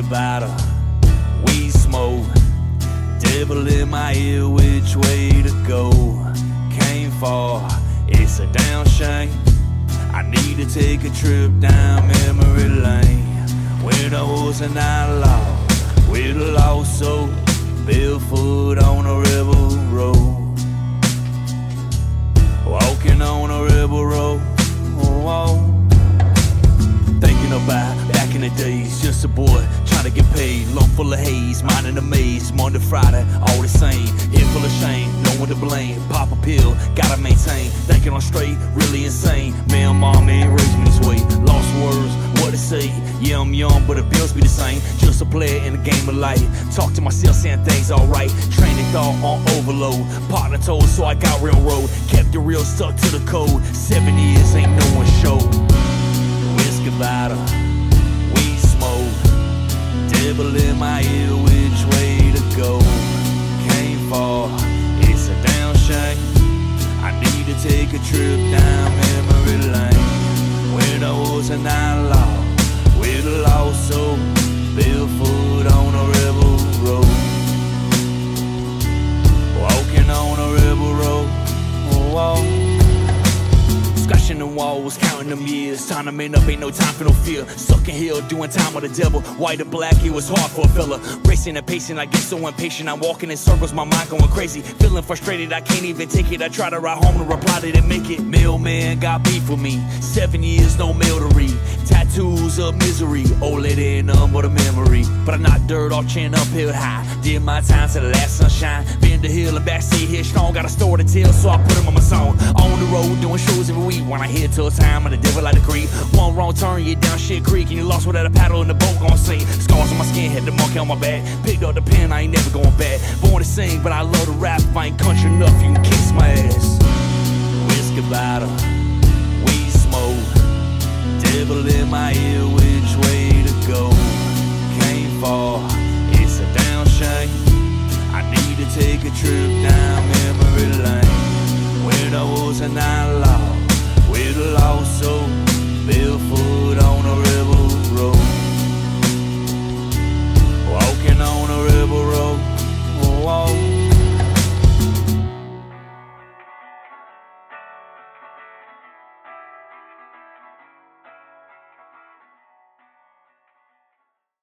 whiskey bottle, weed smoke. Devil in my ear, which way to go? Came far, it's a damn shame. I need to take a trip down memory lane. When I was an outlaw, with a lost soul, barefoot on a boy trying to get paid. Lung full of haze, mind in a maze. Monday, Friday, all the same. Head full of shame, no one to blame. Pop a pill, gotta maintain. Thinking I'm straight, really insane. Man, mom ain't raised me this way. Lost words, what to say? Yeah, I'm young, but the bills be the same. Just a player in the game of life. Talk to myself, saying things alright. Training thought on overload. Partner told, so I got railroad. Kept it real, stuck to the code. Seven years ain't no one showed whiskey bottle. Devil in my ear, which way to go? Came far, it's a damn shame. I need to take a trip down memory lane. When I was an outlaw, with a lost soul, barefoot on a rebel road. Walking on a rebel road. Oh, Scratching the walls, counting them years. Time to man up, ain't no time for no fear. Sucking hill, doing time with the devil. White or black, it was hard for a fella. Racing and pacing, I get so impatient. I'm walking in circles, my mind going crazy. Feeling frustrated, I can't even take it. I try to ride home to reply, they didn't make it. Mailman got beef with me. Seven years, no mail to read. Tattoos of misery. Old lady ain't none but a memory. But I knocked dirt off, chin up, uphill high. Did my time to the last sunshine. Been the hill and backseat here strong. Got a story to tell, so I put put 'em on my song. On the road, doing shows every week. When I to a time of the devil like the creek. One wrong turn, you down shit creek. And you lost without a paddle in the boat, gon' sink. Scars on my skin, had the monkey on my back. Picked up the pen, I ain't never going back. Born to sing, but I love to rap. If I ain't country enough, you can kiss my ass. Whiskey bottle, whisper in my ear which way to go. Can't fall, it's a down shame. I need to take a trip down memory lane. When I was an outlaw, with a law so fearful.